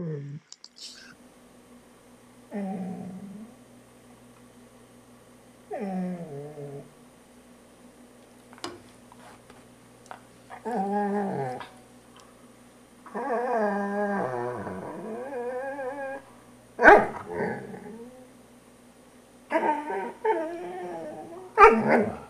嗯嗯嗯嗯嗯嗯。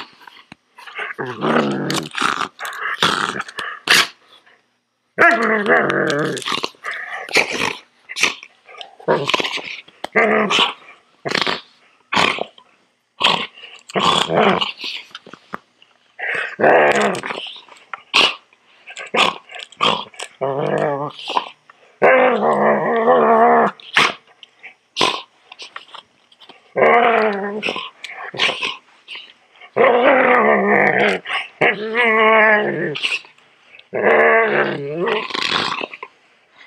Oh.